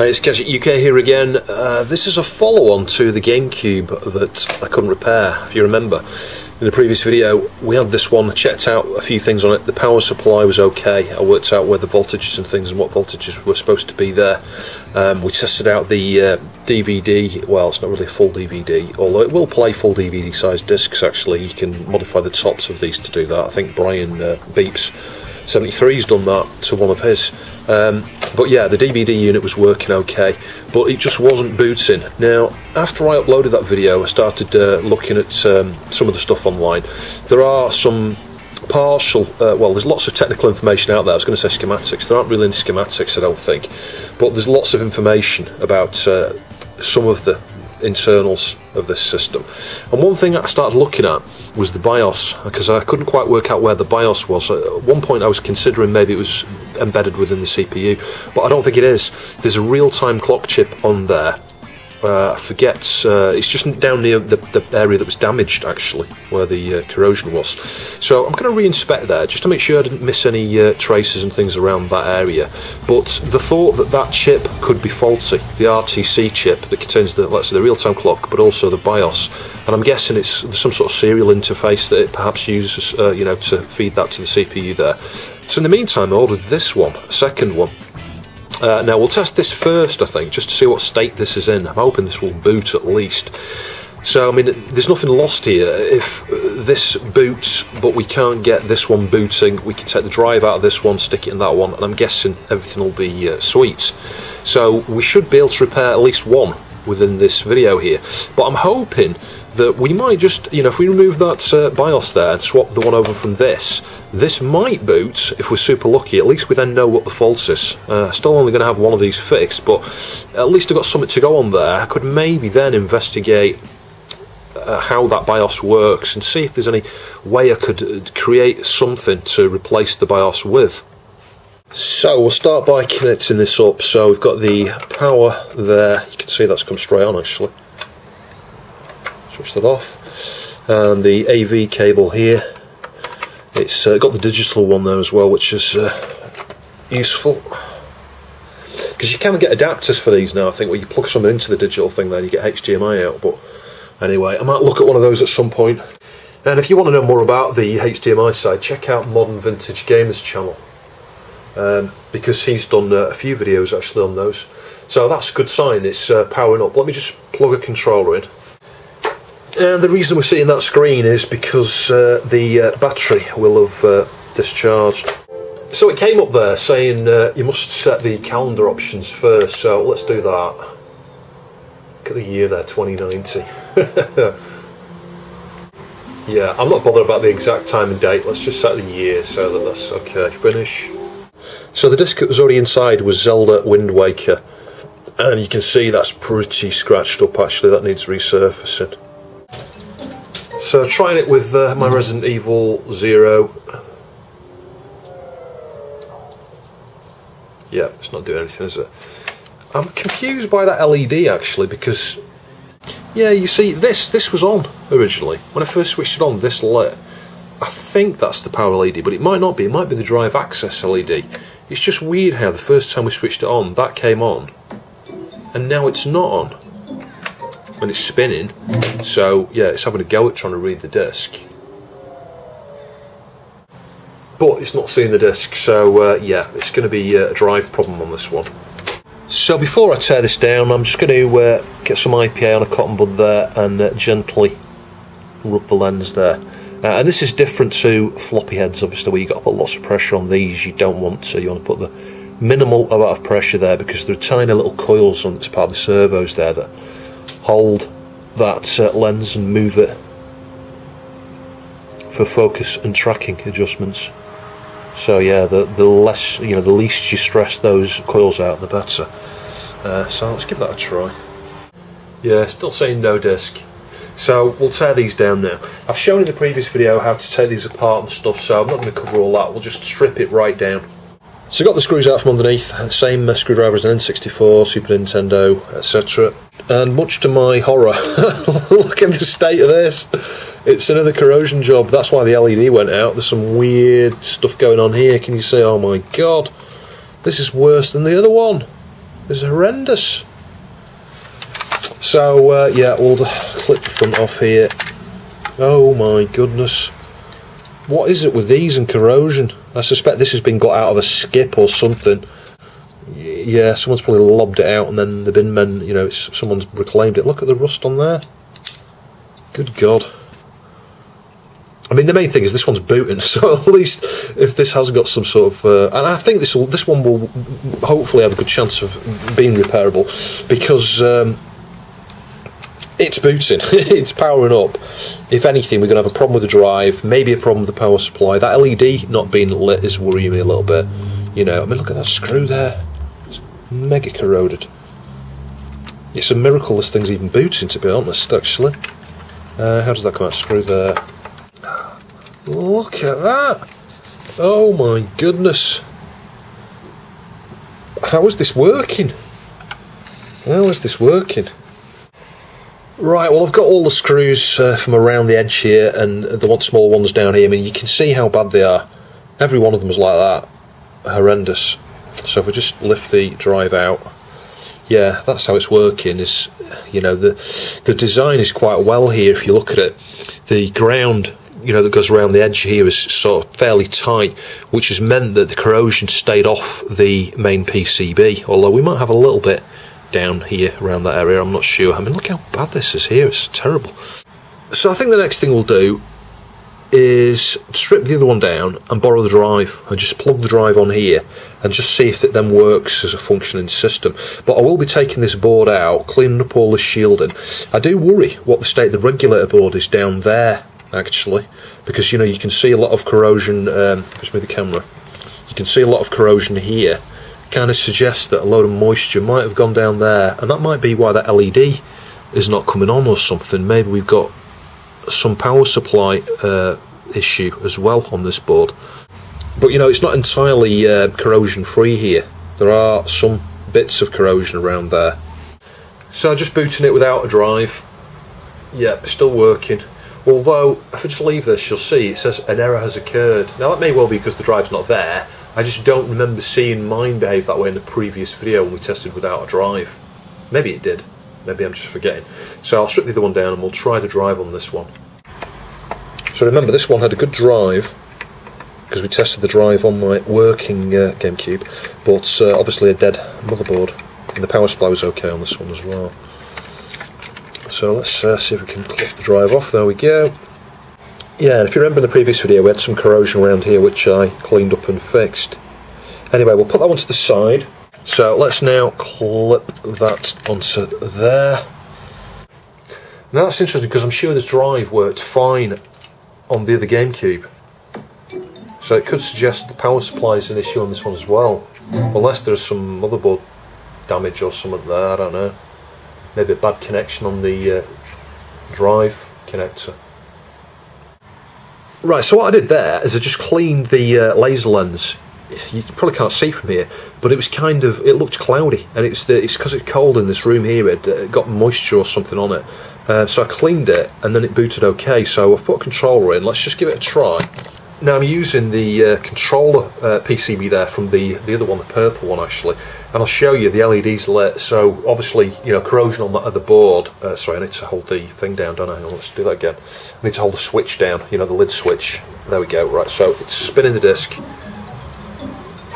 It's Gadget UK here again. Uh, this is a follow-on to the GameCube that I couldn't repair, if you remember. In the previous video, we had this one, checked out a few things on it. The power supply was okay. I worked out where the voltages and things and what voltages were supposed to be there. Um, we tested out the uh, DVD. Well, it's not really a full DVD, although it will play full DVD size discs. Actually, you can modify the tops of these to do that. I think Brian uh, Beeps 73's done that to one of his. Um, but yeah, the DVD unit was working okay, but it just wasn't booting. Now, after I uploaded that video, I started uh, looking at um, some of the stuff online. There are some partial, uh, well, there's lots of technical information out there. I was going to say schematics. There aren't really any schematics, I don't think, but there's lots of information about uh, some of the internals of this system. And one thing I started looking at was the BIOS because I couldn't quite work out where the BIOS was. At one point, I was considering maybe it was embedded within the CPU, but I don't think it is. There's a real-time clock chip on there uh, I forget, uh, it's just down near the, the, area that was damaged actually, where the uh, corrosion was. So I'm going to re-inspect there just to make sure I didn't miss any uh, traces and things around that area. But the thought that that chip could be faulty, the RTC chip that contains the let's say the real-time clock, but also the BIOS, and I'm guessing it's some sort of serial interface that it perhaps uses, uh, you know, to feed that to the CPU there. So in the meantime, I ordered this one, a second one, uh, now we'll test this first, I think, just to see what state this is in. I'm hoping this will boot at least. So, I mean, there's nothing lost here. If this boots, but we can't get this one booting, we can take the drive out of this one, stick it in that one, and I'm guessing everything will be uh, sweet. So, we should be able to repair at least one within this video here. But I'm hoping that we might just, you know, if we remove that uh, BIOS there and swap the one over from this, this might boot if we're super lucky. At least we then know what the fault is. Uh, still only going to have one of these fixed, but at least I've got something to go on there. I could maybe then investigate uh, how that BIOS works and see if there's any way I could uh, create something to replace the BIOS with. So we'll start by connecting this up. So we've got the power there. You can see that's come straight on actually. Switch that off. And the AV cable here it's uh, got the digital one there as well, which is uh, useful. Because you can get adapters for these now, I think, where you plug something into the digital thing there and you get HDMI out. But anyway, I might look at one of those at some point. And if you want to know more about the HDMI side, check out Modern Vintage Gamers channel. Um, because he's done uh, a few videos actually on those. So that's a good sign, it's uh, powering up. Let me just plug a controller in. And the reason we're seeing that screen is because uh, the uh, battery will have uh, discharged. So it came up there saying uh, you must set the calendar options first, so let's do that. Look at the year there, 2090. yeah, I'm not bothered about the exact time and date, let's just set the year so that that's okay. Finish. So the disc that was already inside was Zelda Wind Waker, and you can see that's pretty scratched up actually, that needs resurfacing. So trying it with uh, my Resident Evil Zero. Yeah, it's not doing anything, is it? I'm confused by that LED actually because yeah, you see this this was on originally. When I first switched it on, this lit. I think that's the power LED, but it might not be. It might be the drive access LED. It's just weird how the first time we switched it on, that came on, and now it's not on when it's spinning. So yeah, it's having a go at trying to read the disc. But it's not seeing the disc, so uh, yeah, it's going to be uh, a drive problem on this one. So before I tear this down, I'm just going to uh, get some IPA on a cotton bud there and uh, gently rub the lens there. Uh, and this is different to floppy heads, obviously, where you've got to put lots of pressure on these. You don't want to. You want to put the minimal amount of pressure there because there are tiny little coils on this part of the servos there that hold that uh, lens and move it for focus and tracking adjustments. So yeah, the the less you know, the least you stress those coils out, the better. Uh, so let's give that a try. Yeah, still saying no disc. So we'll tear these down now. I've shown in the previous video how to take these apart and stuff, so I'm not going to cover all that. We'll just strip it right down. So got the screws out from underneath, same uh, screwdriver as an N64, Super Nintendo, etc. And much to my horror, look at the state of this. It's another corrosion job. That's why the LED went out. There's some weird stuff going on here. Can you see? Oh my god. This is worse than the other one. is horrendous. So uh, yeah, we'll clip the front off here. Oh my goodness. What is it with these and corrosion? I suspect this has been got out of a skip or something. Yeah, someone's probably lobbed it out and then the bin men, you know, someone's reclaimed it. Look at the rust on there. Good God. I mean, the main thing is this one's booting, so at least if this has got some sort of, uh, and I think this will, this one will hopefully have a good chance of being repairable because um, it's booting, it's powering up. If anything, we're going to have a problem with the drive, maybe a problem with the power supply. That LED not being lit is worrying me a little bit. You know, I mean, look at that screw there, it's mega corroded. It's a miracle this thing's even booting, to be honest. Actually, uh, how does that come out? Screw there. Look at that! Oh my goodness! How is this working? How is this working? Right, well, I've got all the screws uh, from around the edge here and the one small ones down here. I mean, you can see how bad they are. Every one of them is like that. Horrendous. So if we just lift the drive out, yeah, that's how it's working. Is you know the the design is quite well here. If you look at it, the ground you know that goes around the edge here is sort of fairly tight, which has meant that the corrosion stayed off the main PCB. Although we might have a little bit down here around that area. I'm not sure. I mean, look how bad this is here. It's terrible. So I think the next thing we'll do is strip the other one down and borrow the drive and just plug the drive on here and just see if it then works as a functioning system. But I will be taking this board out, cleaning up all the shielding. I do worry what the state of the regulator board is down there actually because you know you can see a lot of corrosion um, just the camera you can see a lot of corrosion here kind of suggests that a load of moisture might have gone down there, and that might be why that LED is not coming on or something. Maybe we've got some power supply uh, issue as well on this board. But you know, it's not entirely uh, corrosion free here. There are some bits of corrosion around there. So I'm just booting it without a drive. Yeah, still working. Although, if I just leave this, you'll see it says an error has occurred. Now that may well be because the drive's not there, I just don't remember seeing mine behave that way in the previous video when we tested without a drive. Maybe it did. Maybe I'm just forgetting. So I'll strip the other one down and we'll try the drive on this one. So remember, this one had a good drive because we tested the drive on my working uh, GameCube, but uh, obviously a dead motherboard. And the power supply was okay on this one as well. So let's uh, see if we can clip the drive off. There we go. Yeah, if you remember in the previous video, we had some corrosion around here which I cleaned up and fixed. Anyway, we'll put that one to the side. So let's now clip that onto there. Now that's interesting because I'm sure this drive worked fine on the other GameCube. So it could suggest the power supply is an issue on this one as well. Unless there's some motherboard damage or something there, I don't know. Maybe a bad connection on the uh, drive connector. Right, so what I did there is I just cleaned the uh, laser lens. You probably can't see from here, but it was kind of it looked cloudy, and it's the, it's because it's cold in this room here. It, got moisture or something on it, uh, so I cleaned it, and then it booted okay. So I've put a controller in. Let's just give it a try. Now I'm using the uh, controller uh, PCB there from the the other one, the purple one actually, and I'll show you the LEDs lit. So obviously, you know, corrosion on the other board. Uh, sorry, I need to hold the thing down, don't I? Let's do that again. I need to hold the switch down. You know, the lid switch. There we go. Right, so it's spinning the disc.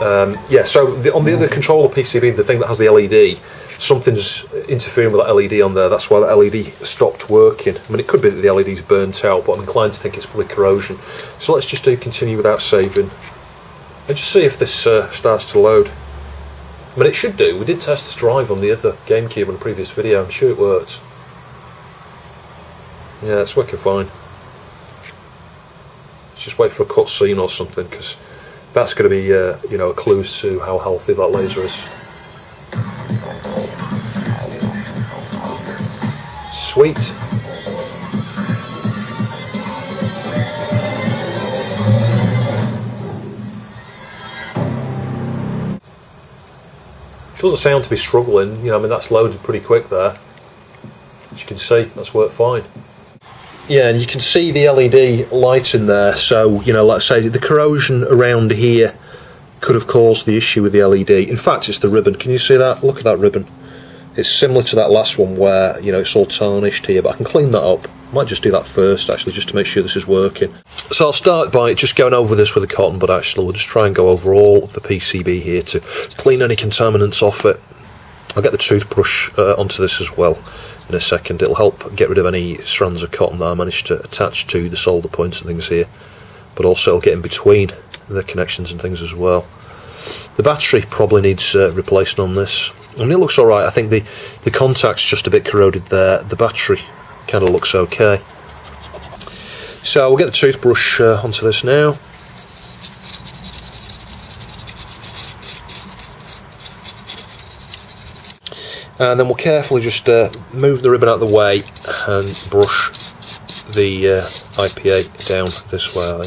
Um, yeah, so the, on the other controller PCB, the thing that has the LED, something's interfering with that LED on there. That's why the LED stopped working. I mean, it could be that the LED's burnt out, but I'm inclined to think it's probably corrosion. So let's just do continue without saving, and just see if this uh, starts to load. I mean, it should do. We did test this drive on the other GameCube in a previous video. I'm sure it worked. Yeah, it's working fine. Let's just wait for a cutscene or something, because that's going to be, uh, you know, a clue to how healthy that laser is. Sweet. Doesn't sound to be struggling, you know, I mean that's loaded pretty quick there. As you can see, that's worked fine. Yeah, and you can see the LED light in there, so, you know, let's say the corrosion around here could have caused the issue with the LED. In fact, it's the ribbon. Can you see that? Look at that ribbon. It's similar to that last one where, you know, it's all tarnished here, but I can clean that up. I might just do that first, actually, just to make sure this is working. So I'll start by just going over this with a cotton bud, actually. We'll just try and go over all the PCB here to clean any contaminants off it. I'll get the toothbrush uh, onto this as well in a second. It'll help get rid of any strands of cotton that I managed to attach to the solder points and things here, but also get in between the connections and things as well. The battery probably needs uh, replacing on this. And it looks alright. I think the, the contact's just a bit corroded there. The battery kind of looks okay. So we'll get the toothbrush uh, onto this now. And then we'll carefully just uh, move the ribbon out of the way and brush the uh, IPA down this way.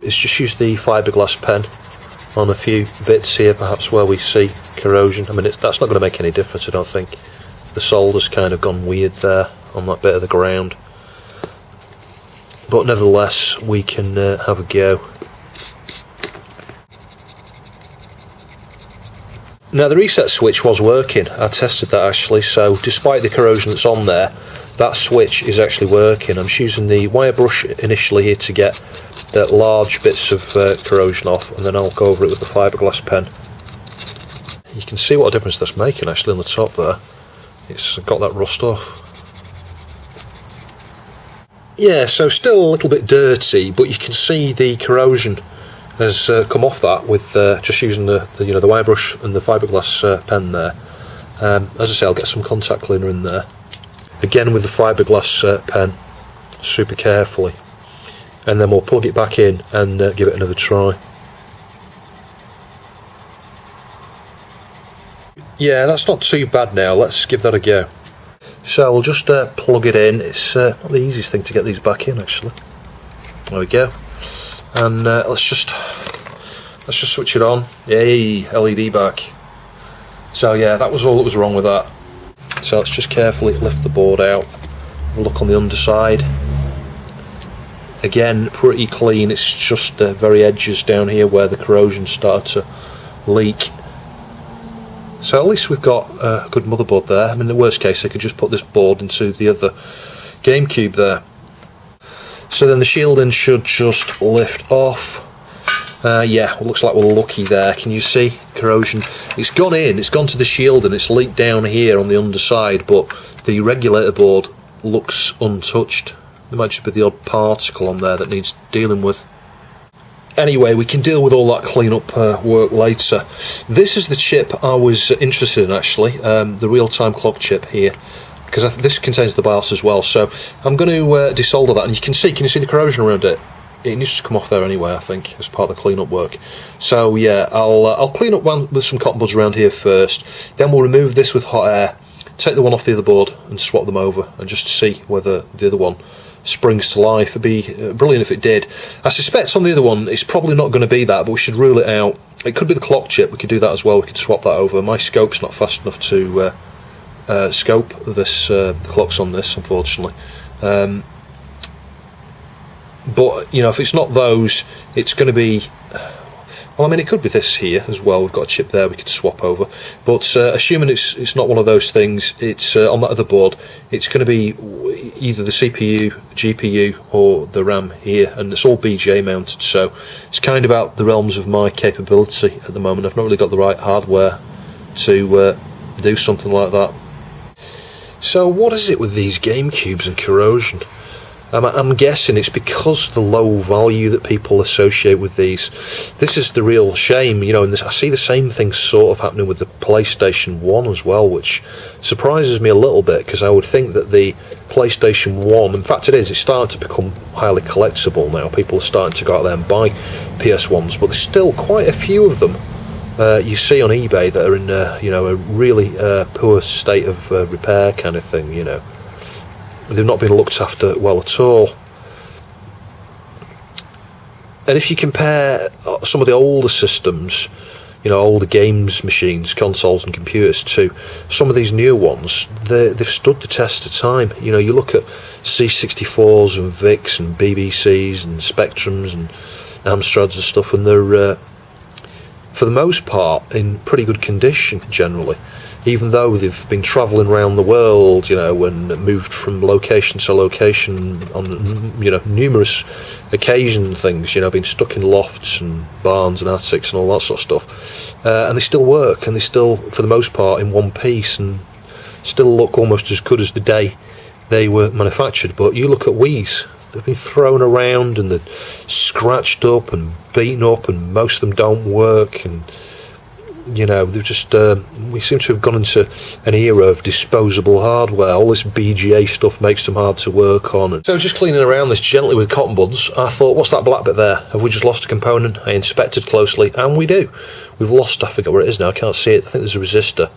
It's just use the fiberglass pen on a few bits here, perhaps where we see corrosion. I mean, that's not going to make any difference, I don't think. The solder's kind of gone weird there on that bit of the ground. But nevertheless, we can uh, have a go. Now the reset switch was working, I tested that actually, so despite the corrosion that's on there, that switch is actually working. I'm just using the wire brush initially here to get the large bits of uh, corrosion off and then I'll go over it with the fiberglass pen. You can see what a difference that's making actually on the top there. It's got that rust off. Yeah, so still a little bit dirty, but you can see the corrosion has uh, come off that with uh, just using the, the, you know the wire brush and the fiberglass uh, pen there. Um, as I say, I'll get some contact cleaner in there. Again with the fiberglass uh, pen, super carefully and then we'll plug it back in and uh, give it another try. Yeah, that's not too bad now. Let's give that a go. So we'll just uh, plug it in. It's uh, not the easiest thing to get these back in, actually. There we go. And uh, let's just let's just switch it on. Yay, LED back. So yeah, that was all that was wrong with that. So let's just carefully lift the board out. Look on the underside. Again, pretty clean. It's just the very edges down here where the corrosion started to leak. So at least we've got a good motherboard there. I mean, in the worst case, I could just put this board into the other GameCube there. So then the shielding should just lift off. Uh, yeah, looks like we're lucky there. Can you see corrosion? It's gone in, it's gone to the shield and it's leaked down here on the underside, but the regulator board looks untouched. There might just be the odd particle on there that needs dealing with. Anyway, we can deal with all that cleanup uh, work later. This is the chip I was interested in actually, um, the real-time clock chip here, because this contains the BIOS as well. So I'm going to uh, desolder that, and you can see, can you see the corrosion around it? It needs to come off there anyway, I think, as part of the cleanup work. So yeah, I'll uh, I'll clean up one with some cotton buds around here first. Then we'll remove this with hot air, take the one off the other board, and swap them over, and just see whether the other one springs to life. It'd be uh, brilliant if it did. I suspect on the other one, it's probably not going to be that, but we should rule it out. It could be the clock chip. We could do that as well. We could swap that over. My scope's not fast enough to uh, uh, scope this uh, clocks on this, unfortunately. Um, but you know, if it's not those, it's going to be well, I mean, it could be this here as well. We've got a chip there we could swap over. But uh, assuming it's it's not one of those things, it's uh, on that other board. It's going to be either the CPU, GPU, or the RAM here, and it's all BGA mounted. So it's kind of out the realms of my capability at the moment. I've not really got the right hardware to uh, do something like that. So what is it with these GameCubes and corrosion? Um, I'm guessing it's because the low value that people associate with these. This is the real shame, you know. And this, I see the same thing sort of happening with the PlayStation One as well, which surprises me a little bit because I would think that the PlayStation One, in fact, it is. It's starting to become highly collectible now. People are starting to go out there and buy PS Ones, but there's still quite a few of them. Uh, you see on eBay that are in, uh, you know, a really uh, poor state of uh, repair kind of thing, you know they've not been looked after well at all. And if you compare uh, some of the older systems, you know, older games machines, consoles, and computers to some of these newer ones, they've stood the test of time. You know, you look at C64s and VICs and BBCs and Spectrums and Amstrads and stuff, and they're uh, for the most part, in pretty good condition generally. Even though they've been travelling around the world, you know, and moved from location to location on, you know, numerous occasion things, you know, been stuck in lofts and barns and attics and all that sort of stuff, uh, and they still work and they still, for the most part, in one piece and still look almost as good as the day they were manufactured. But you look at Wii's, they've been thrown around and they're scratched up and beaten up, and most of them don't work. And you know, they've just uh, we seem to have gone into an era of disposable hardware. All this BGA stuff makes them hard to work on. So just cleaning around this gently with cotton buds, I thought, what's that black bit there? Have we just lost a component? I inspected closely, and we do. We've lost. I forget where it is now. I can't see it. I think there's a resistor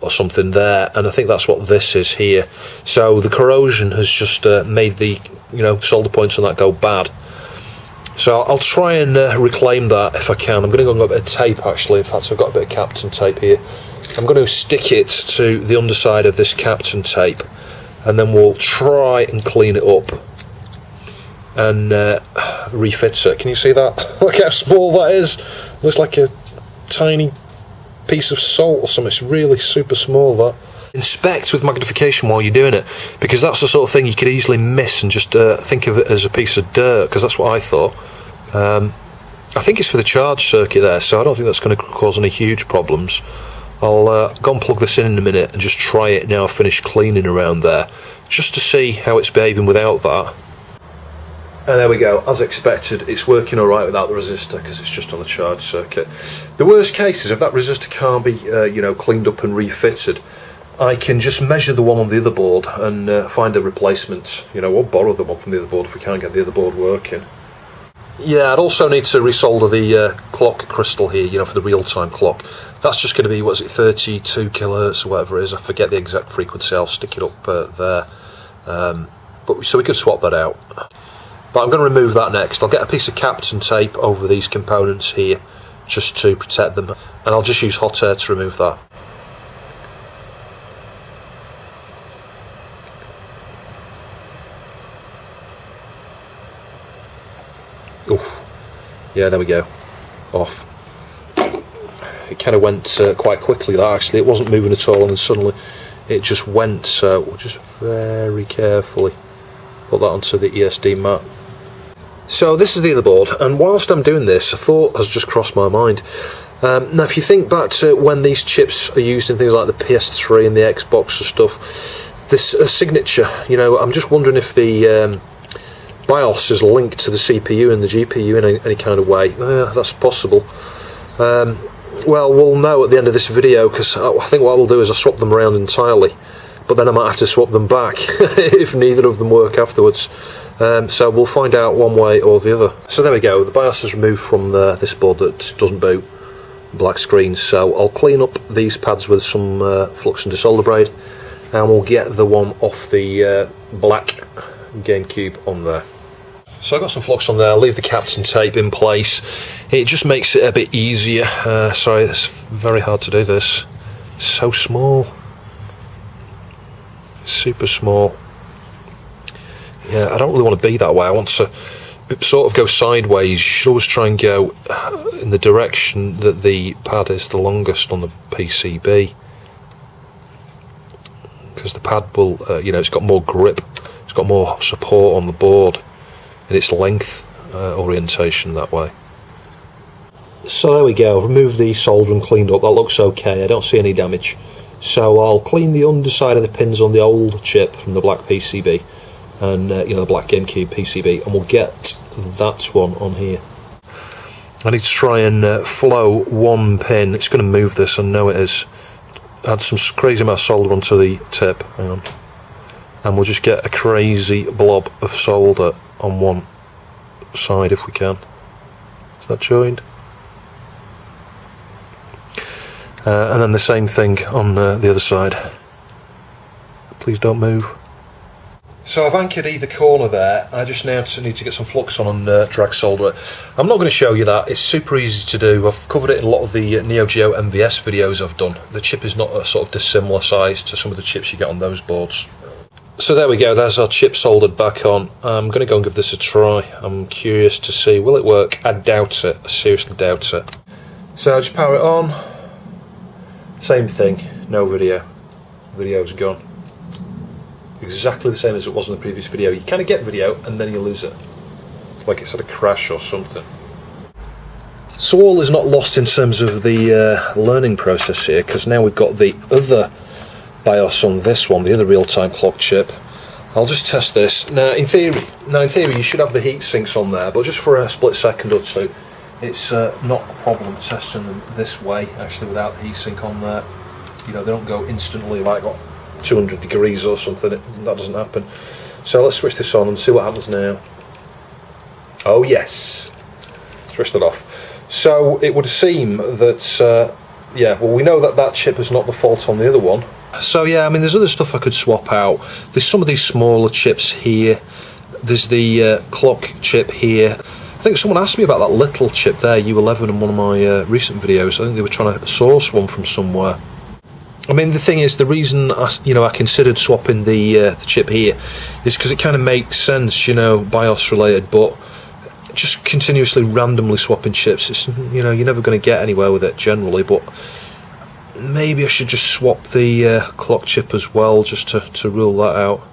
or something there, and I think that's what this is here. So the corrosion has just uh, made the you know solder points on that go bad. So I'll try and uh, reclaim that if I can. I'm going to go and get a bit of tape actually. In fact, I've got a bit of Kapton tape here. I'm going to stick it to the underside of this Kapton tape, and then we'll try and clean it up and uh, refit it. Can you see that? Look how small that is. Looks like a tiny piece of salt or something. It's really super small, that. Inspect with magnification while you're doing it, because that's the sort of thing you could easily miss and just uh, think of it as a piece of dirt, because that's what I thought. Um, I think it's for the charge circuit there, so I don't think that's going to cause any huge problems. I'll uh, go and plug this in in a minute and just try it now I've finished cleaning around there, just to see how it's behaving without that. And there we go, as expected, it's working alright without the resistor because it's just on the charge circuit. The worst case is if that resistor can't be, uh, you know, cleaned up and refitted, I can just measure the one on the other board and uh, find a replacement, you know, or borrow the one from the other board if we can't get the other board working. Yeah, I'd also need to resolder the uh, clock crystal here, you know, for the real-time clock. That's just going to be, what's it, 32 kilohertz or whatever it is. I forget the exact frequency. I'll stick it up uh, there. Um, but so we could swap that out. But I'm going to remove that next. I'll get a piece of Kapton tape over these components here just to protect them. And I'll just use hot air to remove that. Oof. Yeah, there we go. Off. It kind of went uh, quite quickly, that actually. It wasn't moving at all, and then suddenly it just went. So just very carefully put that onto the ESD mat. So this is the other board, and whilst I'm doing this, a thought has just crossed my mind. Um, now, if you think back to when these chips are used in things like the PS3 and the Xbox and stuff, this signature, you know, I'm just wondering if the um, BIOS is linked to the CPU and the GPU in any, any kind of way. Uh, that's possible. Um, well, we'll know at the end of this video because I think what I'll do is I'll swap them around entirely, but then I might have to swap them back if neither of them work afterwards. Um, so we'll find out one way or the other. So there we go, the BIOS is removed from the, this board that doesn't boot, black screen. So I'll clean up these pads with some uh, flux and desolder braid and we'll get the one off the uh, black GameCube on there. So I've got some flux on there, I'll leave the Kapton tape in place. It just makes it a bit easier. Uh, sorry, it's very hard to do this. so small. super small yeah, I don't really want to be that way. I want to sort of go sideways. You should always try and go in the direction that the pad is the longest on the PCB. Because the pad will, uh, you know, it's got more grip, it's got more support on the board in its length uh, orientation that way. So there we go, I've removed the solder and cleaned up, that looks okay, I don't see any damage. So I'll clean the underside of the pins on the old chip from the black PCB and uh, you know the black GameCube PCB, and we'll get that one on here. I need to try and uh, flow one pin. It's going to move this, I know it is. Add some crazy amount of solder onto the tip. Hang on. And we'll just get a crazy blob of solder on one side if we can. Is that joined? Uh, and then the same thing on uh, the other side. Please don't move. So I've anchored either corner there. I just now need to get some flux on and uh, drag solder it. I'm not going to show you that. It's super easy to do. I've covered it in a lot of the uh, Neo Geo MVS videos I've done. The chip is not a sort of dissimilar size to some of the chips you get on those boards. So there we go, there's our chip soldered back on. I'm going to go and give this a try. I'm curious to see, will it work? I doubt it, I seriously doubt it. So I just power it on. Same thing, no video. Video's gone. Exactly the same as it was in the previous video. You kind of get video and then you lose it. It's like it's had a crash or something. So all is not lost in terms of the uh, learning process here, because now we've got the other BIOS on this one, the other real-time clock chip. I'll just test this. Now, in theory, now in theory, you should have the heat sinks on there, but just for a split second or two, it's uh, not a problem testing them this way, actually, without the heatsink on there. You know, they don't go instantly like what, 200 degrees or something. It, that doesn't happen. So let's switch this on and see what happens now. Oh yes, switched it off. So it would seem that, uh, yeah, well, we know that that chip is not the fault on the other one. So yeah, I mean, there's other stuff I could swap out. There's some of these smaller chips here. There's the uh, clock chip here. I think someone asked me about that little chip there, U11, in one of my uh, recent videos. I think they were trying to source one from somewhere. I mean, the thing is, the reason I, you know I considered swapping the, uh, the chip here is because it kind of makes sense, you know, BIOS related, but just continuously randomly swapping chips. It's you know you're never going to get anywhere with it generally, but maybe I should just swap the uh, clock chip as well just to, to rule that out.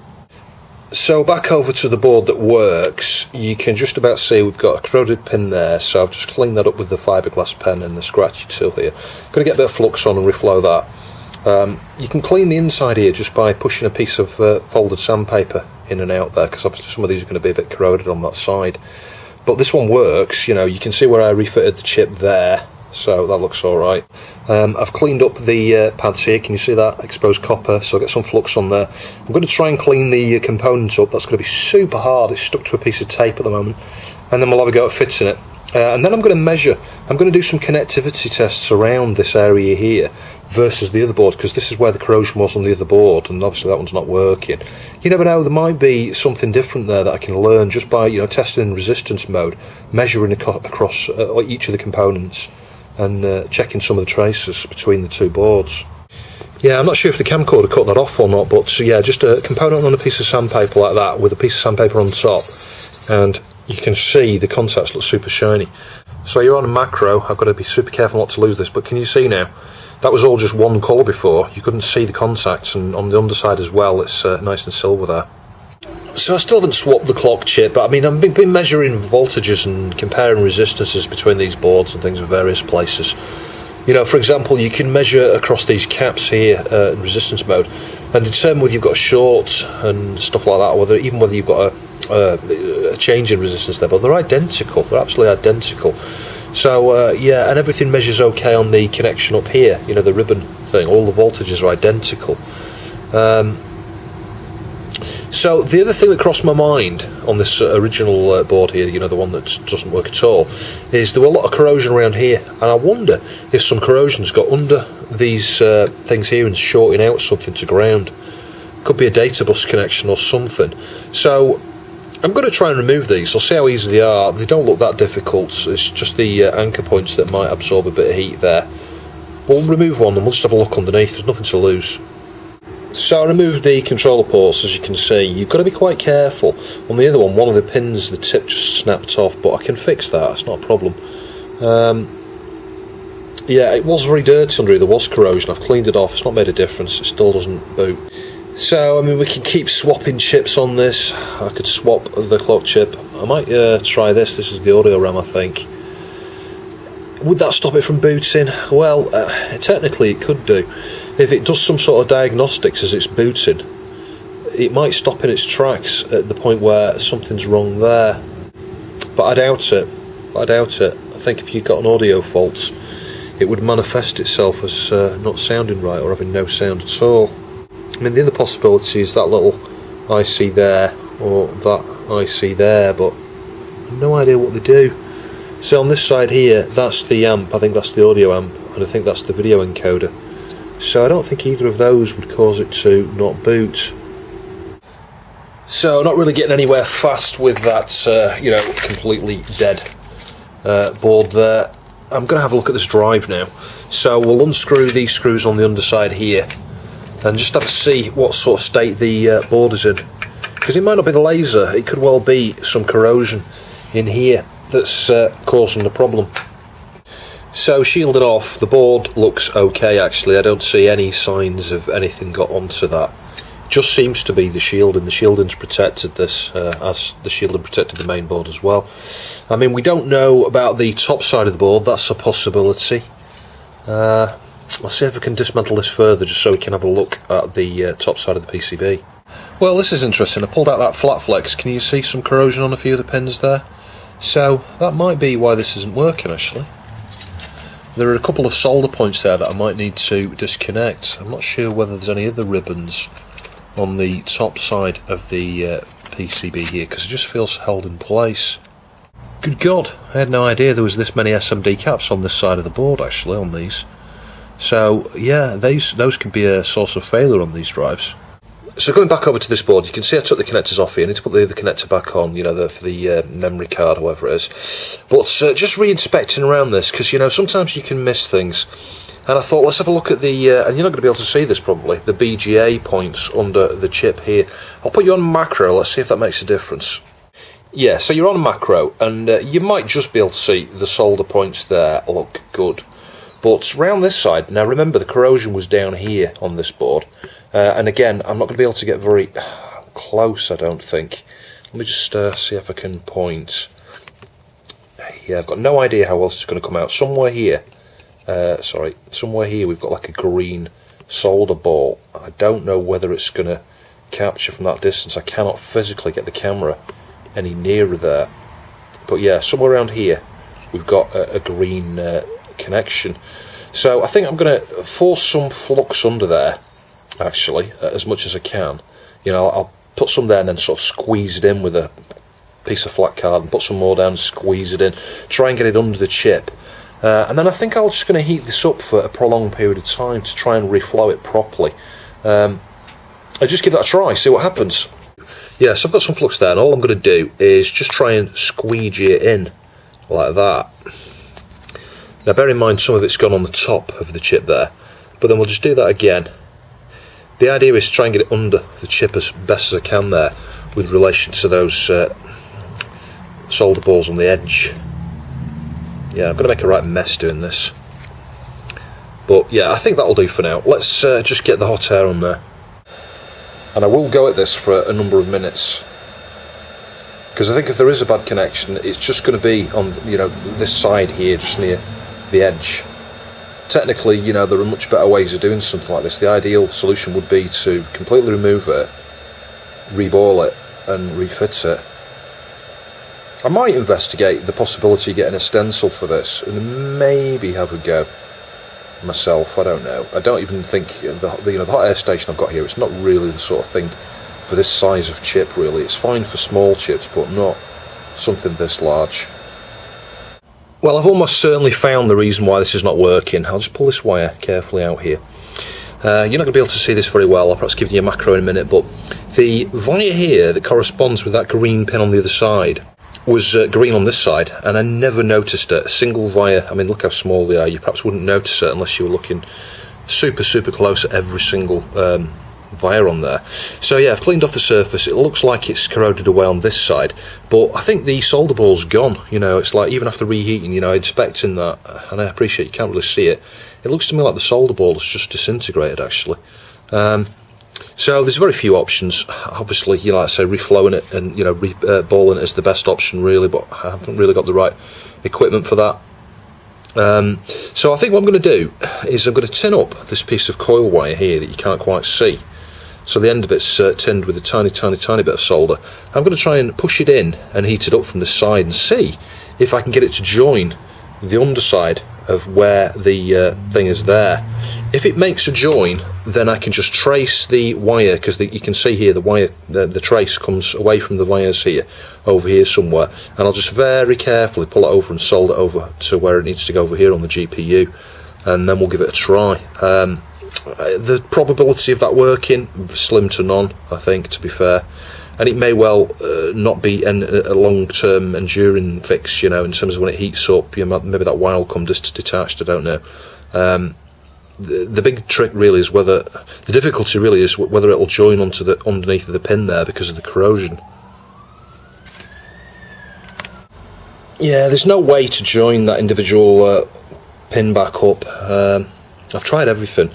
So back over to the board that works, you can just about see we've got a corroded pin there, so I've just cleaned that up with the fiberglass pen and the scratchy tool here. Going to get a bit of flux on and reflow that. Um, you can clean the inside here just by pushing a piece of uh, folded sandpaper in and out there, because obviously some of these are going to be a bit corroded on that side. But this one works, you know, you can see where I refitted the chip there, so that looks alright. Um, I've cleaned up the uh, pads here, can you see that? Exposed copper, so I'll get some flux on there. I'm going to try and clean the uh, components up, that's going to be super hard, it's stuck to a piece of tape at the moment. And then we'll have a go at fitting it. Uh, and then I'm going to measure, I'm going to do some connectivity tests around this area here versus the other board because this is where the corrosion was on the other board and obviously that one's not working. You never know, there might be something different there that I can learn just by you know testing in resistance mode, measuring across uh, each of the components and uh, checking some of the traces between the two boards. Yeah, I'm not sure if the camcorder cut that off or not, but yeah, just a component on a piece of sandpaper like that with a piece of sandpaper on top and you can see the contacts look super shiny. So you're on a macro, I've got to be super careful not to lose this, but can you see now? That was all just one colour before, you couldn't see the contacts, and on the underside as well, it's uh, nice and silver there. So I still haven't swapped the clock chip, but I mean, I've been measuring voltages and comparing resistances between these boards and things in various places. You know, for example, you can measure across these caps here uh, in resistance mode and determine whether you've got a short and stuff like that, or whether even whether you've got a a change in resistance there, but they're identical. They're absolutely identical. So uh, yeah, and everything measures okay on the connection up here. You know, the ribbon thing. All the voltages are identical. Um, so the other thing that crossed my mind on this uh, original uh, board here, you know, the one that doesn't work at all, is there were a lot of corrosion around here, and I wonder if some corrosion's got under these uh, things here and shorting out something to ground. Could be a data bus connection or something. So I'm going to try and remove these. I'll see how easy they are. They don't look that difficult. It's just the uh, anchor points that might absorb a bit of heat there. We'll remove one and we'll just have a look underneath. There's nothing to lose. So I removed the controller ports as you can see. You've got to be quite careful. On the other one, one of the pins, the tip just snapped off, but I can fix that. It's not a problem. Um, yeah, it was very dirty under here. There was corrosion. I've cleaned it off. It's not made a difference. It still doesn't boot. So, I mean, we can keep swapping chips on this. I could swap the clock chip. I might uh, try this. This is the audio RAM, I think. Would that stop it from booting? Well, uh, technically it could do. If it does some sort of diagnostics as it's booting, it might stop in its tracks at the point where something's wrong there. But I doubt it. I doubt it. I think if you've got an audio fault, it would manifest itself as uh, not sounding right or having no sound at all. I mean, the other possibility is that little IC there or that IC there, but no idea what they do. So on this side here, that's the amp, I think that's the audio amp, and I think that's the video encoder. So I don't think either of those would cause it to not boot. So not really getting anywhere fast with that, uh, you know, completely dead uh, board there. I'm going to have a look at this drive now. So we'll unscrew these screws on the underside here and just have to see what sort of state the uh, board is in. Because it might not be the laser, it could well be some corrosion in here that's uh, causing the problem. So shielded off, the board looks okay actually. I don't see any signs of anything got onto that. Just seems to be the shielding. The shielding's protected this, uh, as the shielding protected the main board as well. I mean, we don't know about the top side of the board. That's a possibility. Uh, I'll see if I can dismantle this further just so we can have a look at the uh, top side of the PCB. Well, this is interesting. I pulled out that flat flex. Can you see some corrosion on a few of the pins there? So that might be why this isn't working actually. There are a couple of solder points there that I might need to disconnect. I'm not sure whether there's any other ribbons on the top side of the uh, PCB here because it just feels held in place. Good God, I had no idea there was this many SMD caps on this side of the board actually on these. So yeah, these those can be a source of failure on these drives. So going back over to this board, you can see I took the connectors off here. I need to put the other connector back on, you know, the, for the uh, memory card, whatever it is. But uh, just re-inspecting around this, because, you know, sometimes you can miss things. And I thought, let's have a look at the, uh, and you're not going to be able to see this probably, the BGA points under the chip here. I'll put you on macro, let's see if that makes a difference. Yeah, so you're on macro, and uh, you might just be able to see the solder points there look good. But round this side, now remember the corrosion was down here on this board. Uh, and again, I'm not going to be able to get very close, I don't think. Let me just uh, see if I can point. Yeah, I've got no idea how else it's going to come out. Somewhere here, uh, sorry, somewhere here we've got like a green solder ball. I don't know whether it's going to capture from that distance. I cannot physically get the camera any nearer there. But yeah, somewhere around here we've got a, a green uh, connection. So I think I'm going to force some flux under there actually, uh, as much as I can. You know, I'll put some there and then sort of squeeze it in with a piece of flat card and put some more down, squeeze it in, try and get it under the chip. Uh, and then I think I'm just going to heat this up for a prolonged period of time to try and reflow it properly. Um, I just give that a try, see what happens. Yeah, so I've got some flux there, and all I'm going to do is just try and squeegee it in like that. Now, bear in mind some of it's gone on the top of the chip there, but then we'll just do that again the idea is to try and get it under the chip as best as I can there with relation to those uh, solder balls on the edge. Yeah, I'm going to make a right mess doing this. But yeah, I think that'll do for now. Let's uh, just get the hot air on there. And I will go at this for a number of minutes. Because I think if there is a bad connection, it's just going to be on you know this side here, just near the edge technically, you know, there are much better ways of doing something like this. The ideal solution would be to completely remove it, reball it, and refit it. I might investigate the possibility of getting a stencil for this and maybe have a go myself. I don't know. I don't even think the, you know the hot air station I've got here. It's not really the sort of thing for this size of chip. Really, it's fine for small chips, but not something this large. Well, I've almost certainly found the reason why this is not working. I'll just pull this wire carefully out here. Uh, you're not going to be able to see this very well. I'll perhaps give you a macro in a minute, but the wire here that corresponds with that green pin on the other side was uh, green on this side, and I never noticed it. A single wire, I mean, look how small they are. You perhaps wouldn't notice it unless you were looking super, super close at every single um, wire on there. So yeah, I've cleaned off the surface. It looks like it's corroded away on this side, but I think the solder ball's gone. You know, it's like even after reheating, you know, inspecting that, and I appreciate you can't really see it. It looks to me like the solder ball has just disintegrated actually. Um, so there's very few options. Obviously, you know, like I say, reflowing it and you know, re- uh, balling it is the best option really, but I haven't really got the right equipment for that. Um, so I think what I'm going to do is I'm going to tin up this piece of coil wire here that you can't quite see. So the end of it's uh, tinned with a tiny, tiny, tiny bit of solder. I'm going to try and push it in and heat it up from the side and see if I can get it to join the underside of where the uh, thing is there. If it makes a join, then I can just trace the wire because you can see here the wire, the, the trace comes away from the wires here, over here somewhere, and I'll just very carefully pull it over and solder over to where it needs to go over here on the GPU, and then we'll give it a try. Um, the probability of that working slim to none. I think, to be fair, and it may well uh, not be an, a long-term enduring fix. You know, in terms of when it heats up, you know, maybe that wire will come just detached. I don't know. Um, the, the big trick really is whether the difficulty really is whether it'll join onto the underneath of the pin there because of the corrosion. Yeah, there's no way to join that individual uh, pin back up. Um, I've tried everything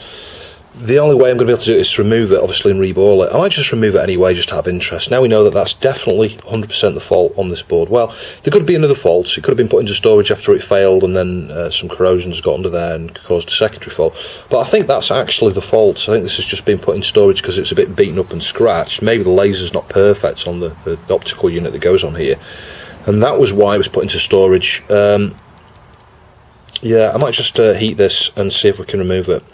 the only way I'm going to be able to do it is to remove it, obviously, and reball it. I might just remove it anyway, just to have interest. Now we know that that's definitely 100% the fault on this board. Well, there could be another fault. It could have been put into storage after it failed, and then uh, some corrosions got under there and caused a secondary fault. But I think that's actually the fault. I think this has just been put in storage because it's a bit beaten up and scratched. Maybe the laser's not perfect on the, the, optical unit that goes on here. And that was why it was put into storage. Um, yeah, I might just uh, heat this and see if we can remove it.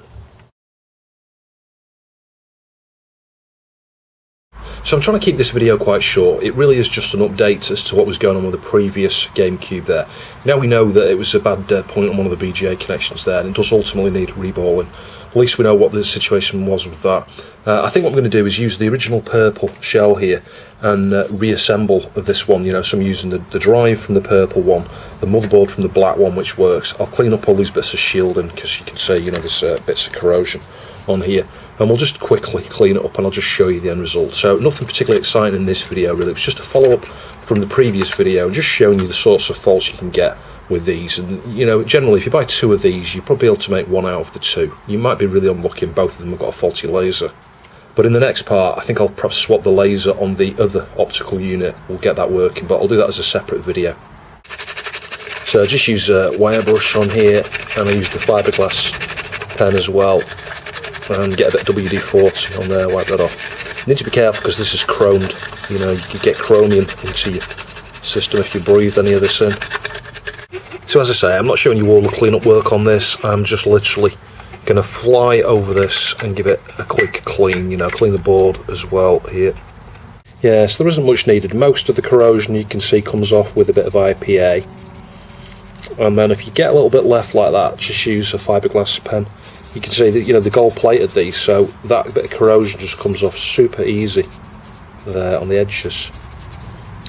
So I'm trying to keep this video quite short. It really is just an update as to what was going on with the previous GameCube there. Now we know that it was a bad uh, point on one of the BGA connections there and it does ultimately need reballing. At least we know what the situation was with that. Uh, I think what I'm going to do is use the original purple shell here and uh, reassemble this one. You know, so I'm using the, the drive from the purple one, the motherboard from the black one, which works. I'll clean up all these bits of shielding because you can see, you know, there's uh, bits of corrosion on here and we'll just quickly clean it up and I'll just show you the end result. So nothing particularly exciting in this video really, it's just a follow up from the previous video just showing you the sorts of faults you can get with these and you know generally if you buy two of these you're probably able to make one out of the two. You might be really unlucky and both of them have got a faulty laser. But in the next part I think I'll perhaps swap the laser on the other optical unit, we'll get that working but I'll do that as a separate video. So I just use a wire brush on here and I use the fiberglass pen as well and get a bit of WD-40 on there, wipe that off. You need to be careful because this is chromed, you know, you get chromium into your system if you breathe any of this in. So as I say, I'm not showing you all the clean-up work on this, I'm just literally going to fly over this and give it a quick clean, you know, clean the board as well here. Yes, yeah, so there isn't much needed. Most of the corrosion you can see comes off with a bit of IPA. And then if you get a little bit left like that, just use a fiberglass pen. You can see that you know the gold plated these so that bit of corrosion just comes off super easy there on the edges.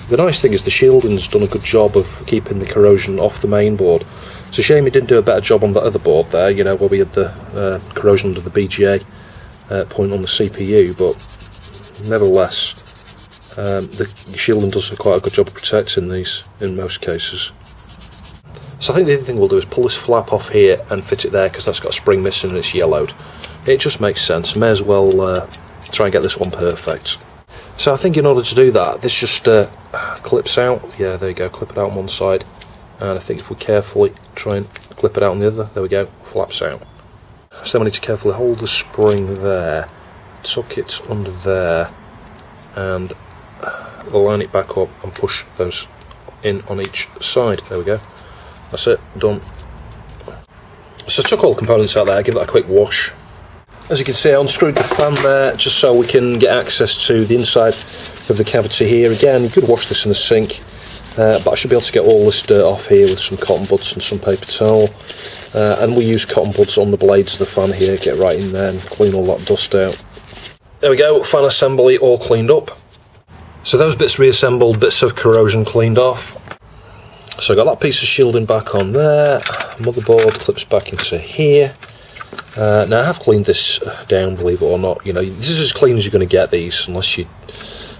The nice thing is the shielding's done a good job of keeping the corrosion off the main board. It's a shame it didn't do a better job on the other board there you know where we had the uh, corrosion under the BGA uh, point on the CPU but nevertheless um, the shielding does quite a good job of protecting these in most cases so I think the other thing we'll do is pull this flap off here and fit it there because that's got a spring missing and it's yellowed. It just makes sense. May as well uh, try and get this one perfect. So I think in order to do that, this just uh, clips out. Yeah, there you go, clip it out on one side. And I think if we carefully try and clip it out on the other, there we go, flaps out. So then we need to carefully hold the spring there, tuck it under there, and line it back up and push those in on each side. There we go. That's it, done. So I took all the components out there, give that a quick wash. As you can see I unscrewed the fan there just so we can get access to the inside of the cavity here. Again, you could wash this in the sink, uh, but I should be able to get all this dirt off here with some cotton buds and some paper towel. Uh, and we use cotton buds on the blades of the fan here, get right in there and clean all that dust out. There we go, fan assembly all cleaned up. So those bits reassembled, bits of corrosion cleaned off. So I've got that piece of shielding back on there, motherboard clips back into here. Uh, now I have cleaned this down, believe it or not. You know, this is as clean as you're going to get these, unless you,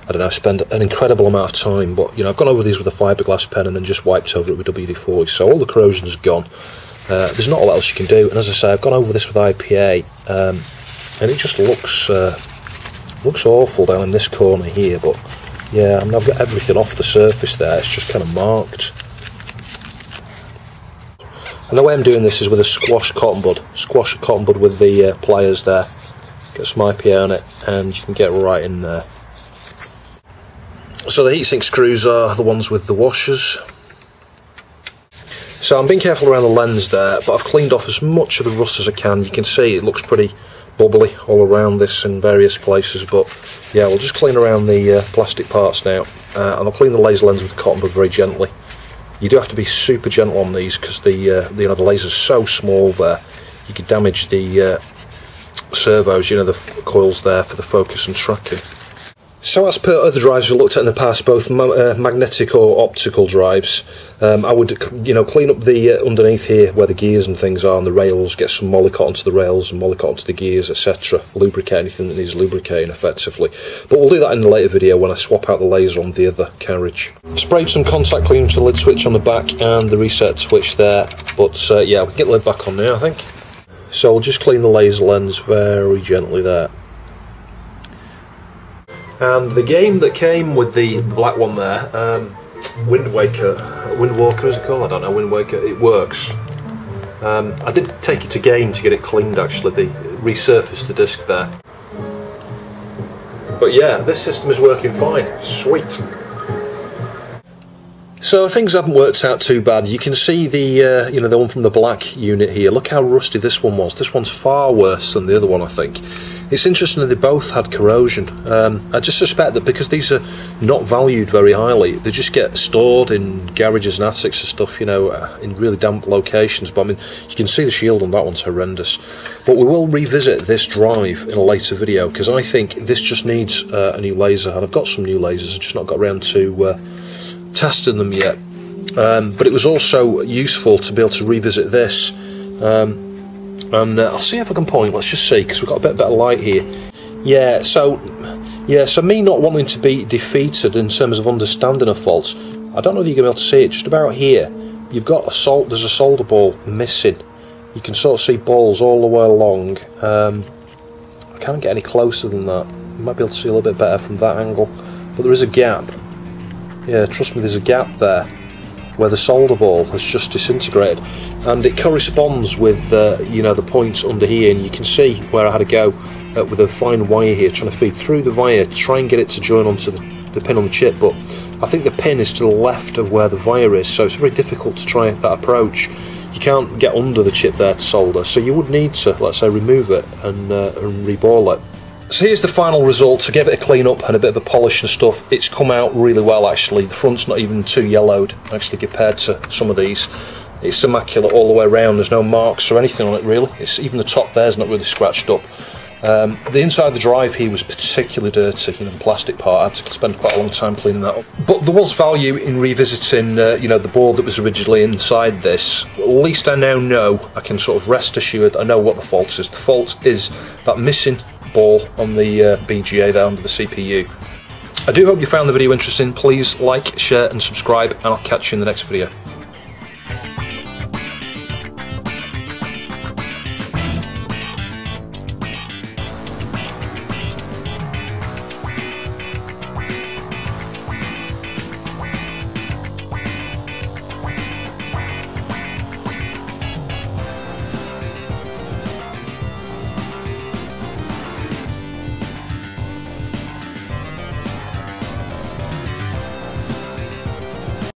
I don't know, spend an incredible amount of time. But you know, I've gone over these with a fiberglass pen and then just wiped over it with WD-40. So all the corrosion's gone. Uh, there's not a lot else you can do. And as I say, I've gone over this with IPA, um, and it just looks uh, looks awful down in this corner here. But yeah, I mean, I've got everything off the surface there. It's just kind of marked. And the way I'm doing this is with a squash cotton bud. Squash a cotton bud with the uh, pliers there. Get some IPA on it and you can get right in there. So the heatsink screws are the ones with the washers. So I'm being careful around the lens there, but I've cleaned off as much of the rust as I can. You can see it looks pretty bubbly all around this in various places, but yeah, we'll just clean around the uh, plastic parts now. Uh, and I'll clean the laser lens with the cotton bud very gently. You do have to be super gentle on these because the, uh, you know the laser's so small there. You could damage the uh, servos, you know the coils there for the focus and tracking. So as per other drives we've looked at in the past, both ma uh, magnetic or optical drives, um, I would you know clean up the uh, underneath here where the gears and things are on the rails, get some Molykote onto the rails and Molykote onto the gears, etc. Lubricate anything that needs lubricating effectively. But we'll do that in a later video when I swap out the laser on the other carriage. I've sprayed some contact cleaner to the lid switch on the back and the reset switch there, but uh, yeah, we can get the lid back on now I think. So we'll just clean the laser lens very gently there. And the game that came with the black one there, um, Wind Waker, Wind Walker is it called? I don't know, Wind Waker, it works. Um, I did take it to game to get it cleaned actually, they resurfaced the disc there. But yeah, this system is working fine, sweet. So things haven't worked out too bad. You can see the uh, you know the one from the black unit here. Look how rusty this one was. This one's far worse than the other one, I think. It's interesting that they both had corrosion. Um, I just suspect that because these are not valued very highly, they just get stored in garages and attics and stuff, you know, uh, in really damp locations. But I mean, you can see the shield on that one's horrendous. But we will revisit this drive in a later video because I think this just needs uh, a new laser, and I've got some new lasers, I've just not got around to uh, testing them yet. Um, but it was also useful to be able to revisit this. Um, and uh, I'll see if I can point. Let's just see because we've got a bit better light here. Yeah, so yeah, so me not wanting to be defeated in terms of understanding of faults. I don't know if you're gonna be able to see it. Just about here, you've got a salt. There's a solder ball missing. You can sort of see balls all the way along. Um, I can't get any closer than that. You might be able to see a little bit better from that angle, but there is a gap. Yeah, trust me, there's a gap there where the solder ball has just disintegrated. And it corresponds with uh, you know the points under here. And you can see where I had to go uh, with a fine wire here trying to feed through the wire to try and get it to join onto the, the pin on the chip. But I think the pin is to the left of where the wire is so it's very difficult to try that approach. You can't get under the chip there to solder. So you would need to let's say remove it and, uh, and reball it so here's the final result. I gave it a clean up and a bit of a polish and stuff. It's come out really well actually. The front's not even too yellowed actually compared to some of these. It's immaculate all the way around. There's no marks or anything on it really. It's even the top there's not really scratched up. Um, the inside of the drive here was particularly dirty, you know, the plastic part. I had to spend quite a long time cleaning that up. But there was value in revisiting, uh, you know, the board that was originally inside this. At least I now know, I can sort of rest assured, I know what the fault is. The fault is that missing ball on the uh, BGA there under the CPU. I do hope you found the video interesting. Please like, share and subscribe and I'll catch you in the next video.